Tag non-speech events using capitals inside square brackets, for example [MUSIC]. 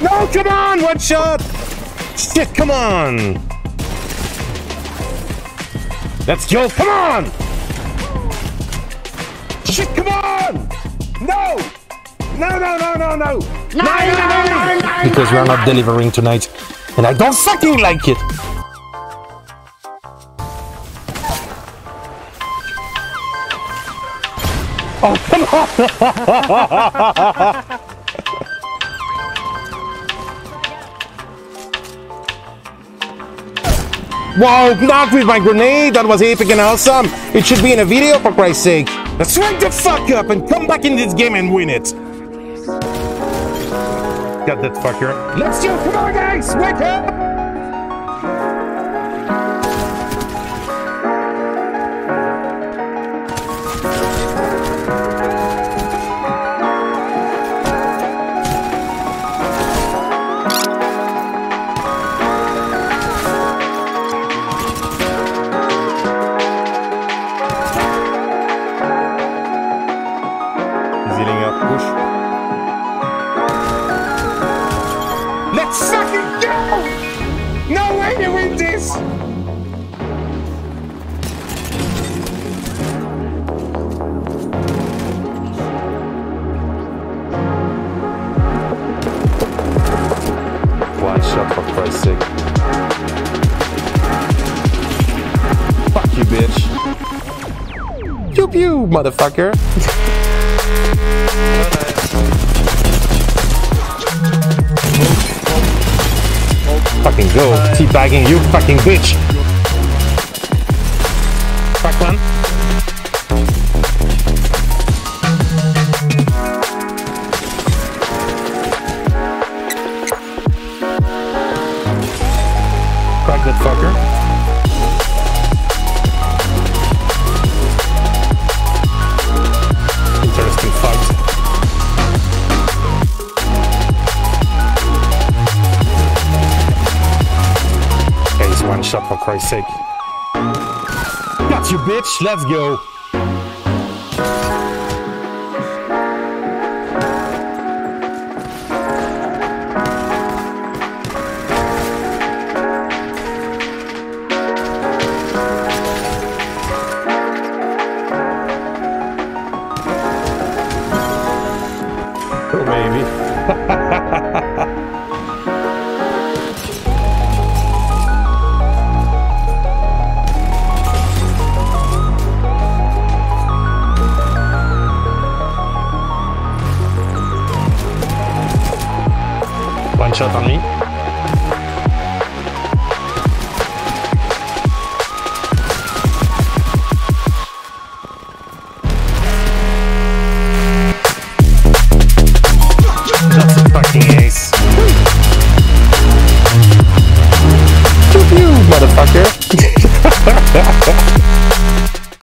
No, come on, one shot! Shit, come on! Let's go, come on! Shit, come on! No! No, no, no, no, no! No, no, no, no, no, no, no, no, no, no, no, no, no, no, Oh, come on! wow, not with my grenade! That was epic and awesome! It should be in a video, for Christ's sake! Let's wake the fuck up and come back in this game and win it! Got that fucker. Let's go! Come on, guys! Wake up! Second, no! No way to win this! Watch shot for Christ's sake. Fuck you, bitch. Pew pew, motherfucker. [LAUGHS] fucking go. Teabagging you fucking bitch. Crack one. Crack that fucker. Finish up for Christ's sake. Got you, bitch. Let's go. [LAUGHS] Oh, baby. [LAUGHS] shot on me.